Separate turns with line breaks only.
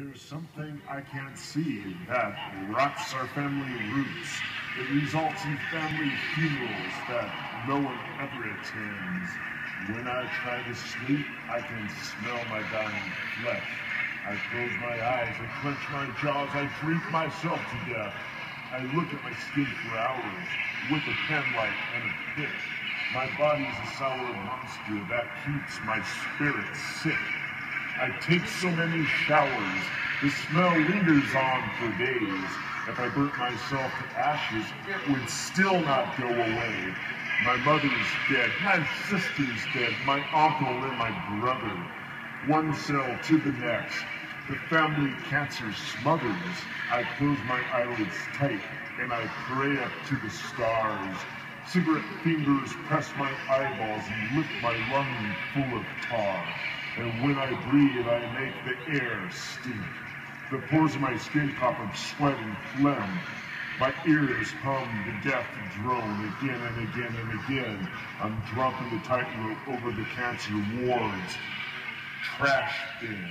There's something I can't see that rots our family roots. It results in family funerals that no one ever attends. When I try to sleep, I can smell my dying flesh. I close my eyes, I clench my jaws, I drink myself to death. I look at my skin for hours with a penlight and a pick. My body is a sour monster that keeps my spirit sick. I take so many showers, the smell lingers on for days. If I burnt myself to ashes, it would still not go away. My mother's dead, my sister's dead, my uncle and my brother. One cell to the next. The family cancer smothers. I close my eyelids tight and I pray up to the stars. Cigarette fingers press my eyeballs and lift my lung full of tar. And when I breathe, I make the air stink. The pores of my skin copper sweat and phlegm. My ears hum the death drone again and again and again. I'm dropping the tightrope over the cancer wards. Trash bin.